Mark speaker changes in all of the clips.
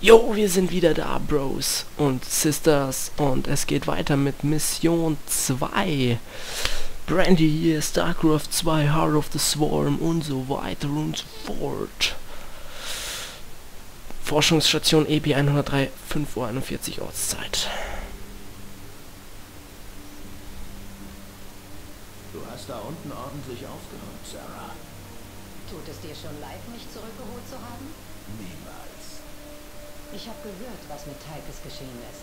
Speaker 1: Jo, wir sind wieder da, Bros und Sisters. Und es geht weiter mit Mission 2. Brandy hier, StarCraft 2, Heart of the Swarm und so weiter und so fort. Forschungsstation EB 103, 5.41 Uhr Ortszeit.
Speaker 2: Du hast da unten ordentlich aufgeräumt, Sarah.
Speaker 3: Tut es dir schon leid, mich zurückgeholt zu haben?
Speaker 2: Niemals.
Speaker 3: Ich habe gehört, was mit Tychus geschehen ist.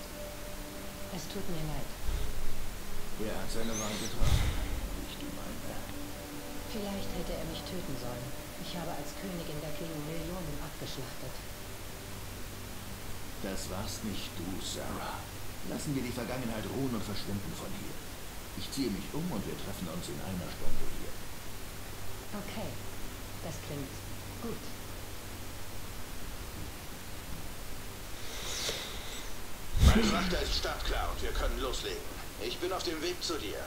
Speaker 3: Es tut mir leid.
Speaker 2: Er hat seine Wahl getroffen. Nicht die meine.
Speaker 3: Vielleicht hätte er mich töten sollen. Ich habe als Königin der Klingen Millionen abgeschlachtet.
Speaker 2: Das warst nicht du, Sarah. Lassen wir die Vergangenheit ruhen und verschwinden von hier. Ich ziehe mich um und wir treffen uns in einer Stunde hier.
Speaker 3: Okay, das klingt gut.
Speaker 4: Mein Frachter ist startklar und wir können loslegen. Ich bin auf dem Weg zu dir.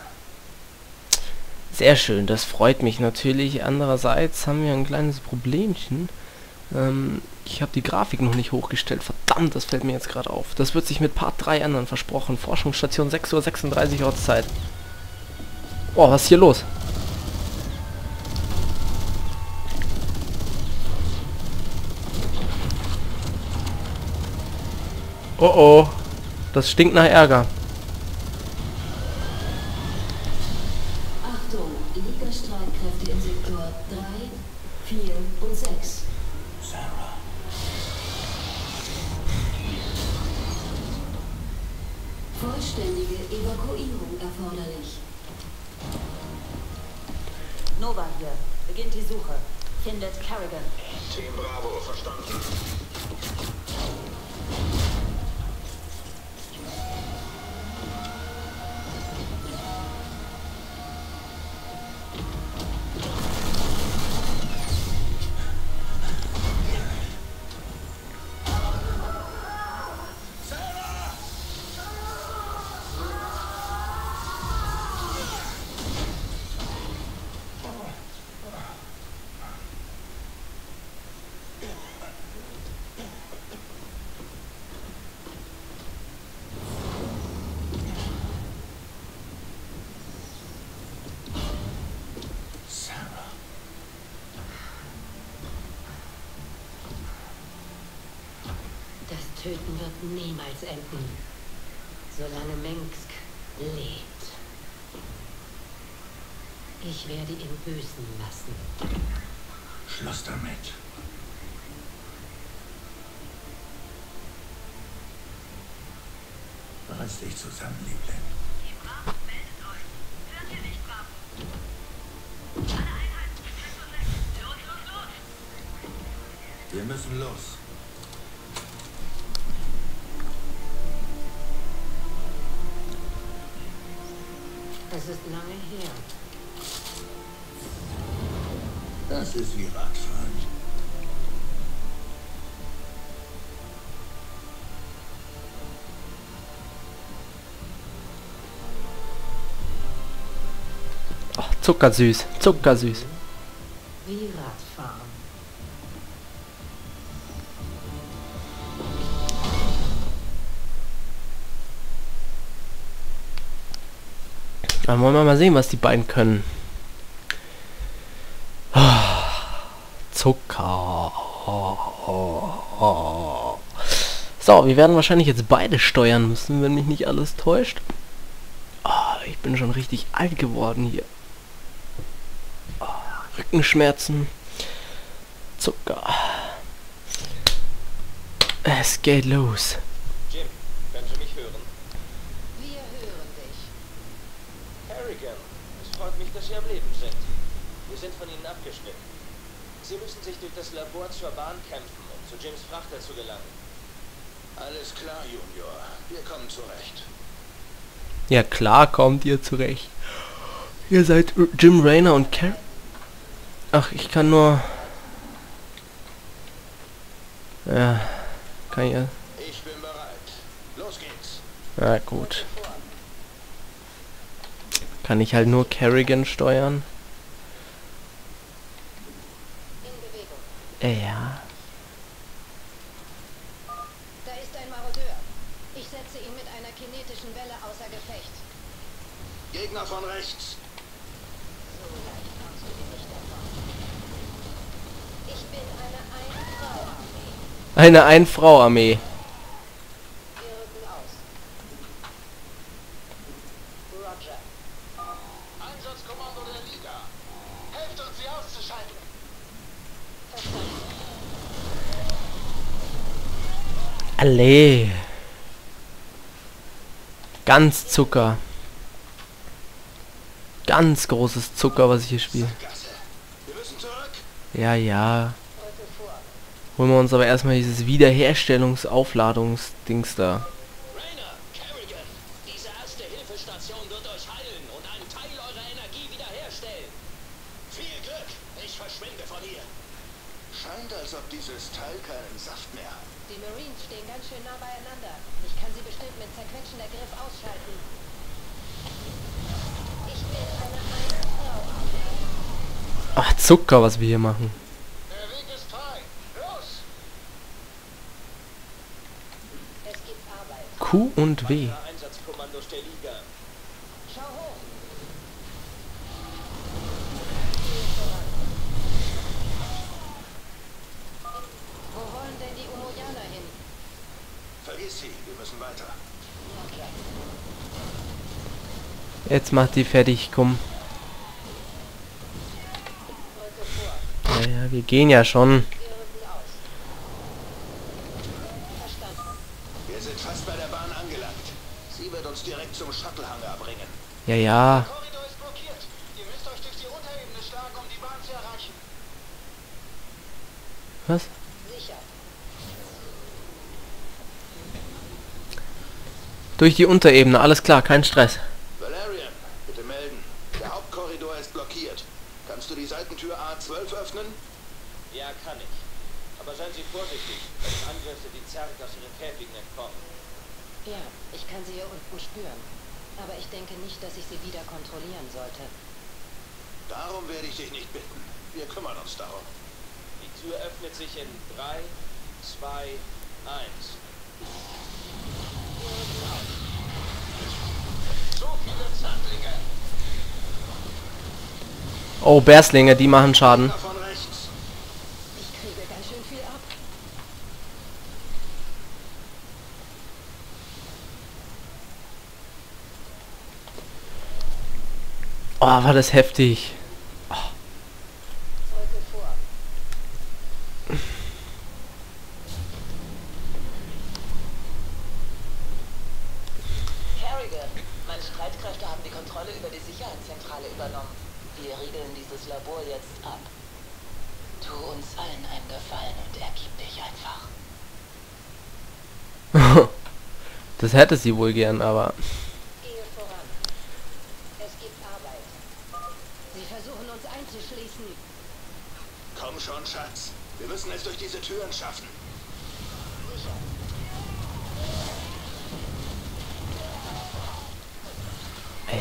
Speaker 1: Sehr schön, das freut mich natürlich. Andererseits haben wir ein kleines Problemchen. Ähm, ich habe die Grafik noch nicht hochgestellt. Verdammt, das fällt mir jetzt gerade auf. Das wird sich mit Part 3 ändern, versprochen. Forschungsstation 6.36 Uhr Ortszeit. Boah, was ist hier los? Oh oh. Das stinkt nach Ärger.
Speaker 3: Töten wird niemals enden. Solange Mengsk lebt. Ich werde ihn büßen lassen.
Speaker 2: Schluss damit. Reiß dich zusammen, Liebling. Wir müssen los.
Speaker 3: Es ist lange her.
Speaker 2: Das ist wie Radfahren.
Speaker 1: Ach, zuckersüß, zuckersüß. Dann wollen wir mal sehen, was die beiden können. Ah, Zucker. So, wir werden wahrscheinlich jetzt beide steuern müssen, wenn mich nicht alles täuscht. Ah, ich bin schon richtig alt geworden hier. Ah, Rückenschmerzen. Zucker. Es geht los.
Speaker 4: Jim, können Sie mich hören?
Speaker 3: Wir hören dich.
Speaker 4: Harrigan, es freut mich, dass Sie am Leben sind. Wir sind von Ihnen abgeschnitten. Sie müssen sich durch das Labor zur Bahn kämpfen, um zu Jims Frachter zu gelangen. Alles klar, Junior. Wir kommen zurecht.
Speaker 1: Ja klar kommt ihr zurecht. Ihr seid Jim Rayner und Car... Ach, ich kann nur... Ja, kann ja...
Speaker 4: Ich bin bereit. Los geht's.
Speaker 1: Na gut. Kann ich halt nur Kerrigan steuern.
Speaker 3: In Bewegung.
Speaker 1: Ja.
Speaker 3: ein Marodeur. Ich setze ihn mit einer kinetischen Welle außer Gefecht.
Speaker 2: Gegner von rechts.
Speaker 3: So leicht kommst du dir nicht davon. Ich bin eine Ein-Frau-Armee.
Speaker 1: Eine Ein-Frau-Armee.
Speaker 3: Wir rücken aus. Roger.
Speaker 2: Einsatzkommando der Liga. Helft uns, sie auszuschalten.
Speaker 3: Verstanden.
Speaker 1: Alle. Ganz Zucker. Ganz großes Zucker, was ich hier spiele. Ja, ja. Holen wir uns aber erstmal dieses Wiederherstellungsaufladungsdings da.
Speaker 4: Rainer, Kerrigan, diese Erste-Hilfe-Station wird euch heilen und einen Teil eurer Energie wiederherstellen.
Speaker 2: Viel Glück. Ich verschwinde von hier. Scheint, als ob dieses Teil keinen Saft mehr hat.
Speaker 3: Die Marines stehen ganz schön nah beieinander. Ich kann sie bestimmt mit zerquetschender Griff ausschalten. Ich bin eine Ein-Frau-Armee.
Speaker 1: Ach, Zucker, was wir hier machen. Q und W. Jetzt macht die fertig, komm.
Speaker 2: Um die Bahn zu erreichen.
Speaker 1: Was?
Speaker 3: Sicher.
Speaker 1: Durch die Unterebene, alles klar, kein Stress.
Speaker 2: Valerian, bitte melden. Der Hauptkorridor ist blockiert. Kannst du die Seitentür A12 öffnen?
Speaker 4: Ja, kann ich. Aber seien Sie vorsichtig, wenn Angriffe die Zerg aus ihren Käfigen entkommen.
Speaker 3: Ja, ich kann sie hier unten spüren. Aber ich denke nicht, dass ich sie wieder kontrollieren sollte.
Speaker 2: Darum werde ich dich nicht bitten. Wir kümmern uns darum.
Speaker 4: Die Tür öffnet sich in 3, 2, 1.
Speaker 2: So viele Zandlinge.
Speaker 1: Oh, Bärslinge, die machen Schaden.
Speaker 2: Von rechts.
Speaker 3: Ich kriege ganz schön viel ab.
Speaker 1: Oh, war das heftig.
Speaker 3: Vor.
Speaker 5: Kerrigan, meine Streitkräfte haben die Kontrolle über die Sicherheitszentrale übernommen. Wir riegeln dieses Labor jetzt ab. Tu uns allen einen Gefallen und ergib dich einfach.
Speaker 1: Das hätte sie wohl gern, aber...
Speaker 3: Gehe voran. Es gibt Arbeit. Sie versuchen uns einzuschließen.
Speaker 2: Komm schon, Schatz. Wir müssen es durch diese Türen schaffen.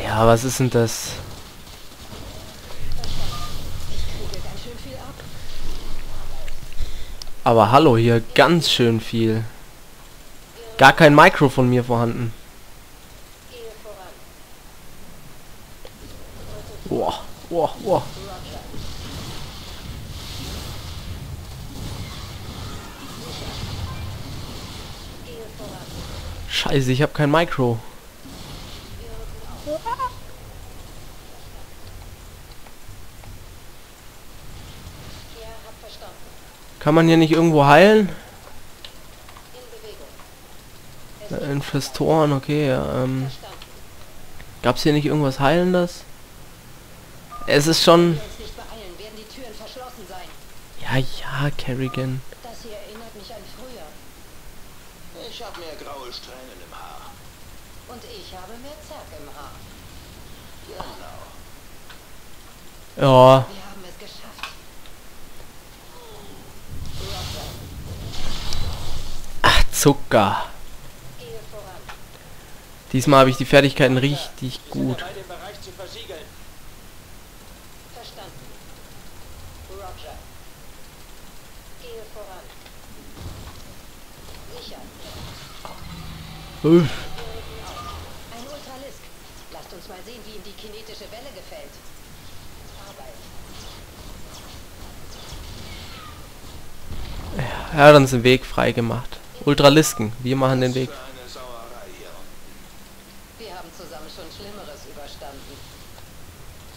Speaker 1: Ja, was ist denn das?
Speaker 3: Ich kriege ganz schön viel ab.
Speaker 1: Aber hallo, hier ganz schön viel. Gar kein Mikro von mir vorhanden.
Speaker 3: Gehe voran.
Speaker 1: Boah, boah, boah.
Speaker 3: Roger. Gehe voran.
Speaker 1: Scheiße, ich habe kein
Speaker 3: verstanden.
Speaker 1: Kann man hier nicht irgendwo heilen?
Speaker 3: In
Speaker 1: Infestoren, okay, ja, ähm... Gab's hier nicht irgendwas Heilendes? Es ist schon... Ja, ja, Kerrigan.
Speaker 3: Das hier erinnert mich an früher.
Speaker 2: Ich habe mehr graue Strähnen im Haar.
Speaker 3: Und ich habe mehr Zerg im Haar.
Speaker 2: Genau.
Speaker 1: Ja, ach, Zucker. Diesmal habe ich die Fertigkeiten richtig gut. Uff.
Speaker 3: Ein Ultralisk. Lasst uns mal sehen, wie ihm die kinetische Welle gefällt. Arbeit.
Speaker 1: Er hat uns den Weg frei gemacht. Ultralisken, wir machen den Weg.
Speaker 2: Für eine Sauerei hier.
Speaker 3: Wir haben zusammen schon Schlimmeres überstanden.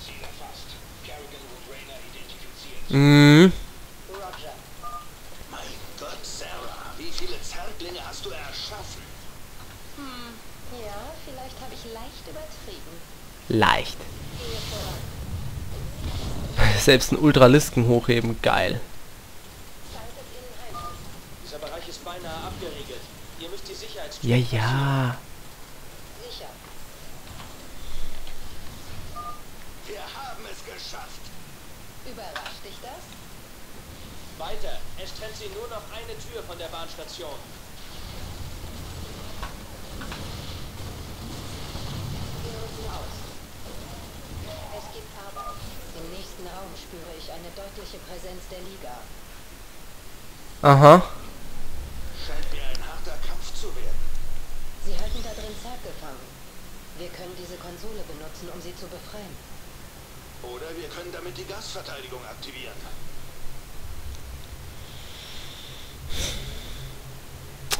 Speaker 2: Ziel erfasst. Kerrigan und Rayner identifiziert.
Speaker 1: Mhm.
Speaker 3: Roger.
Speaker 2: Mein Gott, Sarah, wie viele Zerglinge hast du erschaffen?
Speaker 3: Ja, vielleicht habe ich leicht übertrieben.
Speaker 1: Leicht. Selbst ein Ultralisken hochheben, geil.
Speaker 3: Schaltet innen ein.
Speaker 4: Dieser Bereich ist beinahe abgeriegelt. Ihr müsst die Sicherheits...
Speaker 1: Ja, ja.
Speaker 3: Sicher.
Speaker 2: Wir haben es geschafft.
Speaker 3: Überrascht dich das?
Speaker 4: Weiter. Es trennt sie nur noch eine Tür von der Bahnstation.
Speaker 3: Wir rücken aus. Es gibt Arbeit. Im nächsten Raum spüre ich eine deutliche Präsenz der Liga.
Speaker 1: Aha.
Speaker 2: Scheint mir ein harter Kampf zu werden.
Speaker 3: Sie halten da drin Zerg gefangen. Wir können diese Konsole benutzen, um sie zu befreien.
Speaker 2: Oder wir können damit die Gasverteidigung aktivieren.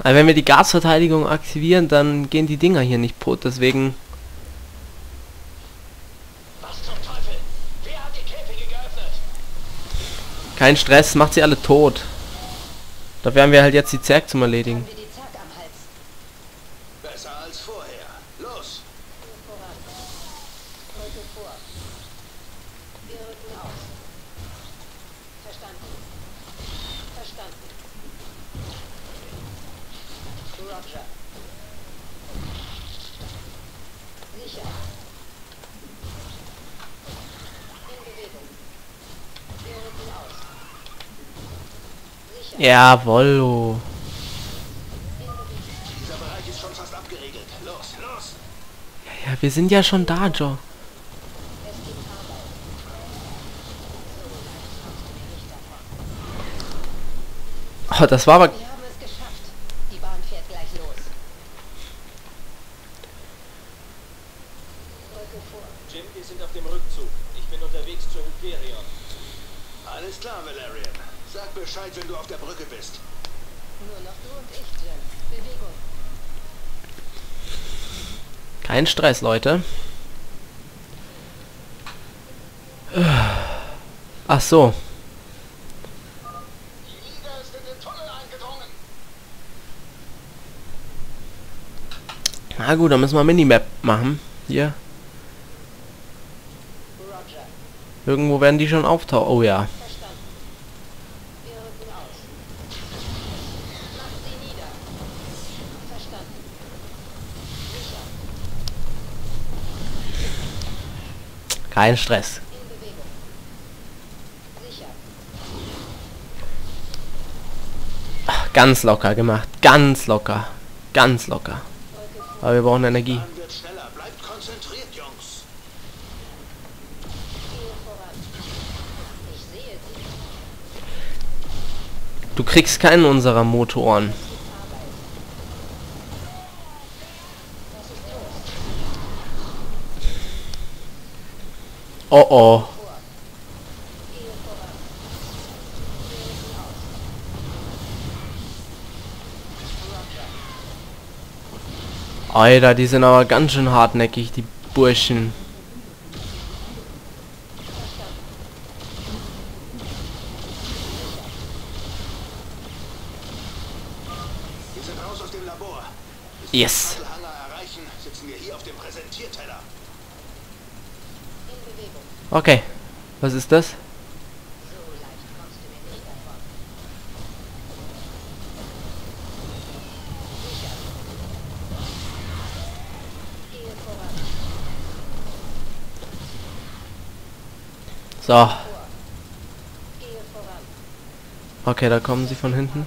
Speaker 1: Aber wenn wir die Gasverteidigung aktivieren, dann gehen die Dinger hier nicht pot. Deswegen.
Speaker 4: Was zum Teufel? Wer hat die Käfige geöffnet?
Speaker 1: Kein Stress, macht sie alle tot. Dafür haben wir halt jetzt die Zerg zum Erledigen.
Speaker 3: Haben wir die Zerg am Hals.
Speaker 2: Besser als vorher. Los!
Speaker 3: Hier voran. Rücke vor. Wir rücken aus. Verstanden. Verstanden. Roger. Sicher. In Bewegung. Wir rücken aus. Sicher. Bewegung.
Speaker 2: Dieser Bereich ist schon fast abgeriegelt. Los, los!
Speaker 1: Ja, wir sind ja schon da, Joe. Oh, das war aber...
Speaker 3: Wir haben es geschafft. Die Bahn fährt gleich los. Rücke vor.
Speaker 4: Jim, wir sind auf dem Rückzug. Ich bin unterwegs zur Hyperion.
Speaker 2: Alles klar, Valerian. Sag Bescheid, wenn du auf der Brücke bist.
Speaker 3: Nur noch du und ich, Jim. Bewegung.
Speaker 1: Kein Stress, Leute. Ach so. Na gut, dann müssen wir Minimap machen. Hier. Irgendwo werden die schon auftauchen. Oh ja.
Speaker 3: Verstanden. Wir rücken aus. Macht sie nieder. Verstanden. Sicher.
Speaker 1: Kein Stress. Ach, ganz locker gemacht. Ganz locker. Ganz locker. Aber wir brauchen Energie. Du kriegst keinen unserer Motoren.
Speaker 3: Es gibt Arbeit. Was ist los?
Speaker 1: Oh oh. Alter, die sind aber ganz schön hartnäckig, die Burschen. Yes.
Speaker 2: Hangar erreichen, sitzen wir hier auf dem Präsentierteller.
Speaker 3: In Bewegung.
Speaker 1: Okay. Was ist das?
Speaker 3: So.
Speaker 1: Okay, da kommen sie von hinten.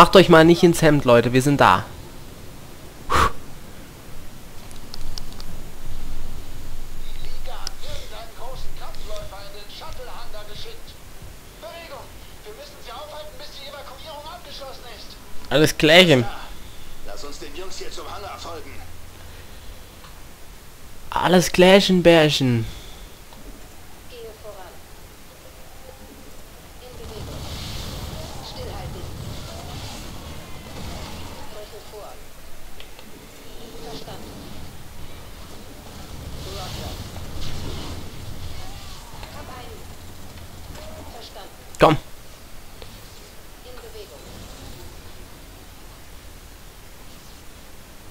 Speaker 3: Macht euch mal nicht ins Hemd, Leute. Wir sind da. Alles klärchen.
Speaker 2: Lass uns den Jungs hier zum Hangar folgen.
Speaker 3: Alles klärchen, Bärchen.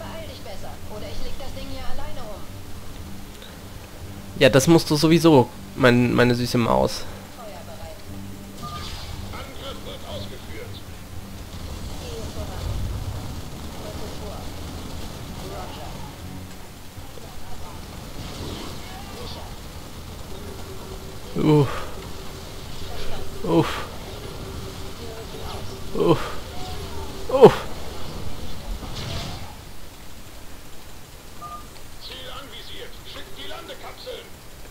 Speaker 1: Beeil dich besser, oder ich leg das Ding hier alleine um.
Speaker 3: Ja, das musst du sowieso, mein, meine süße Maus.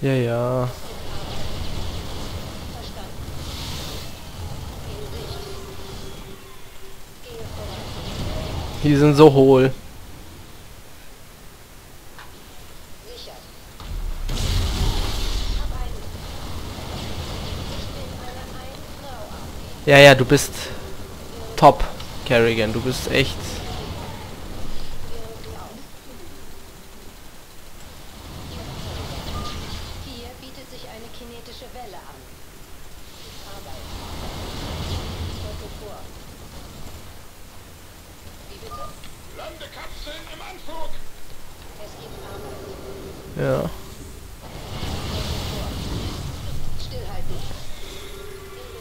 Speaker 3: Ja, ja. Die sind so hohl. Ja, ja, du bist top, Kerrigan. Du bist echt Ja.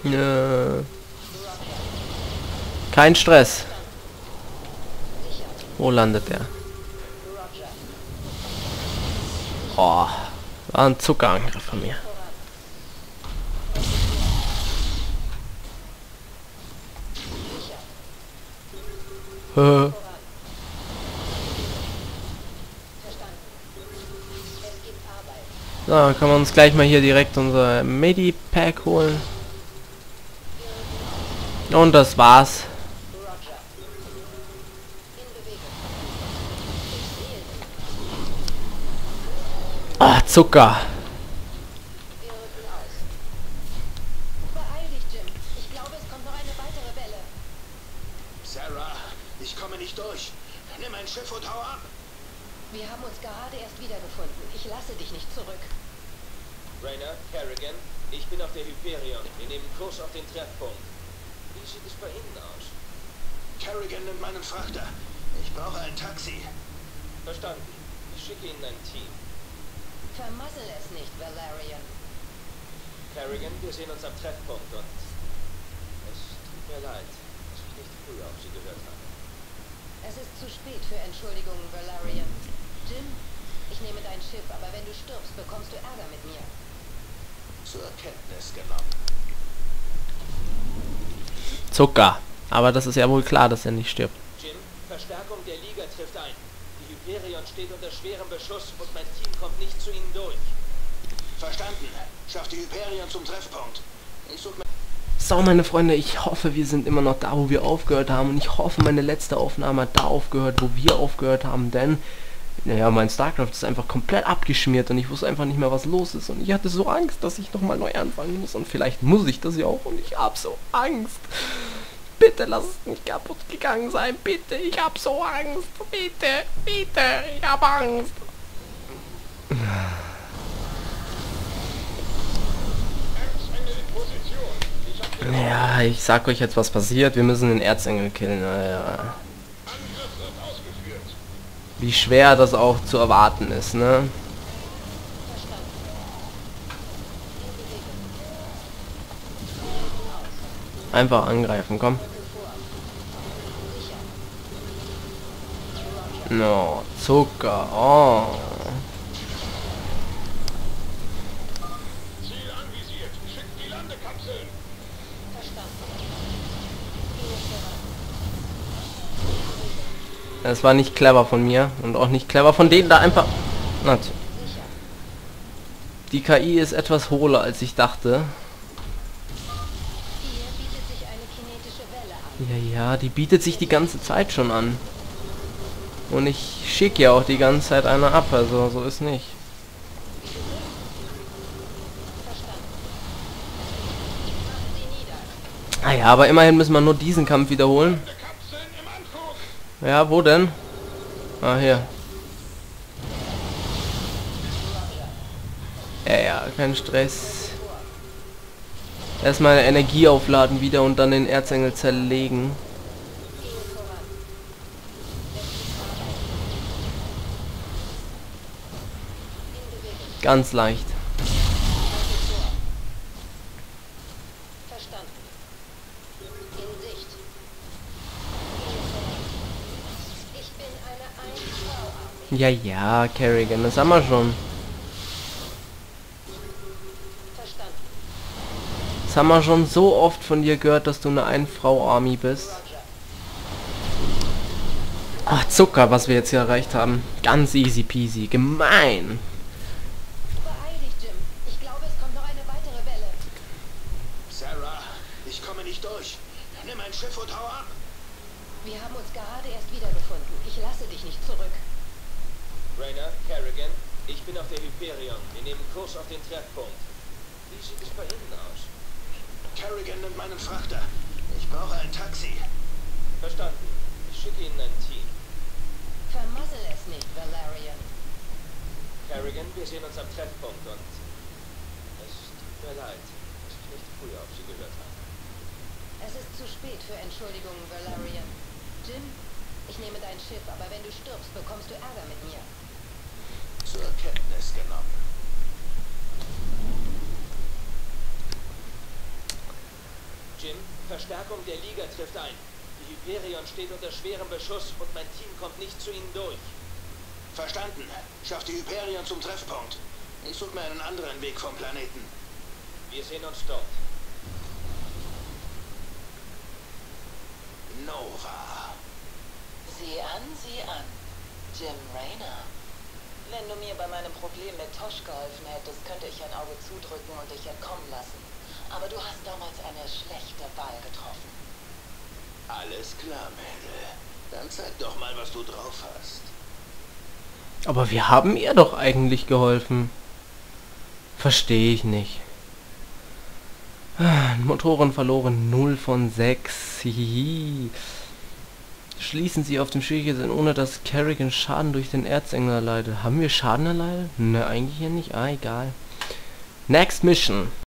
Speaker 1: Nö.
Speaker 3: Kein Stress. Wo landet
Speaker 1: er?
Speaker 3: Oh, war ein Zuckerangriff von mir. Äh. So, können wir uns gleich mal hier direkt unser Medipack holen. Und das war's. Ah, Zucker.
Speaker 1: Ich nehme dein Schiff, aber wenn du stirbst, bekommst du Ärger mit mir.
Speaker 2: Zur Kenntnis genommen.
Speaker 3: Zucker. Aber das ist ja wohl klar, dass er nicht stirbt.
Speaker 4: Jim, Verstärkung der Liga trifft ein. Die Hyperion steht unter schwerem Beschuss und mein Team kommt nicht zu ihnen durch.
Speaker 2: Verstanden. Schafft die Hyperion zum Treffpunkt. Ich suche
Speaker 1: so, meine Freunde, ich hoffe, wir sind immer noch da, wo wir aufgehört haben. Und ich hoffe, meine letzte Aufnahme hat da aufgehört, wo wir aufgehört haben. Denn naja, mein StarCraft ist einfach komplett abgeschmiert und ich wusste einfach nicht mehr, was los ist. Und ich hatte so Angst, dass ich nochmal neu anfangen muss. Und vielleicht muss ich das ja auch. Und ich hab so Angst. Bitte lass es nicht kaputt gegangen sein. Bitte, ich hab so Angst. Bitte, bitte, ich hab Angst. Ja, ich sag euch jetzt, was passiert. Wir müssen den Erzengel killen. Naja. Wie schwer das auch zu erwarten ist, ne? Einfach angreifen, komm. No, Zucker. Oh.
Speaker 6: Ziel anvisiert. Schickt die Landekapseln.
Speaker 1: Das war nicht clever von mir und auch nicht clever von denen da einfach. Tja. Die KI ist etwas hohler als ich dachte. Ja, ja, die bietet sich die ganze Zeit schon an. Und ich schicke ja auch die ganze Zeit eine ab, also so ist nicht. Ah ja, aber immerhin müssen wir nur diesen Kampf wiederholen. Ja, wo denn? Ah, hier. Ja, ja, kein Stress. Erstmal Energie aufladen wieder und dann den Erzengel zerlegen. Ganz leicht.
Speaker 3: Verstanden. In Sicht. Ich bin eine 1V-Armee.
Speaker 1: Ja, ja, Kerrigan, das haben wir schon. Das haben wir schon so oft von dir gehört, dass du eine Ein-Frau-Army bist. Ach, Zucker, was wir jetzt hier erreicht haben. Ganz easy peasy. Gemein.
Speaker 3: Beeil dich, Jim. Ich glaube, es kommt noch eine weitere Welle.
Speaker 2: Sarah, ich komme nicht durch. Nimm ein Schiff und hau ab.
Speaker 3: Wir haben uns gerade erst wiedergefunden. Ich lasse dich nicht zurück.
Speaker 4: Rainer, Kerrigan, ich bin auf der Hyperion. Wir nehmen Kurs auf den Treffpunkt. Bei Ihnen aus?
Speaker 2: Kerrigan nimmt meinen Frachter. Ich brauche ein Taxi.
Speaker 4: Verstanden. Ich schicke Ihnen ein Team.
Speaker 3: Vermassel es nicht, Valerian.
Speaker 4: Kerrigan, wir sehen uns am Treffpunkt und es tut mir leid, dass ich nicht früher auf Sie gehört habe.
Speaker 3: Es ist zu spät für Entschuldigungen, Valerian. Jim, ich nehme dein Schiff, aber wenn du stirbst, bekommst du Ärger mit mir.
Speaker 2: Zur Kenntnis genommen.
Speaker 4: Jim, Verstärkung der Liga trifft ein. Die Hyperion steht unter schwerem Beschuss und mein Team kommt nicht zu Ihnen durch.
Speaker 2: Verstanden. Schafft die Hyperion zum Treffpunkt. Ich suche mir einen anderen Weg vom Planeten.
Speaker 4: Wir sehen uns dort.
Speaker 2: Nova.
Speaker 5: Sieh an, sieh an. Jim Raynor. Wenn du mir bei meinem Problem mit Tosh geholfen hättest, könnte ich ein Auge zudrücken und dich entkommen lassen. Aber du hast damals eine schlechte Wahl getroffen.
Speaker 2: Alles klar, Mädel. Dann zeig doch mal, was du drauf hast.
Speaker 1: Aber wir haben ihr doch eigentlich geholfen. Verstehe ich nicht. Ah, Motoren verloren 0 von 6. Hihi. Schließen sie auf dem Schwierigkeitsgrad, ohne dass Kerrigan Schaden durch den Erzengel erleidet. Haben wir Schaden erleidet? Ne, eigentlich ja nicht. Ah, egal. Next Mission.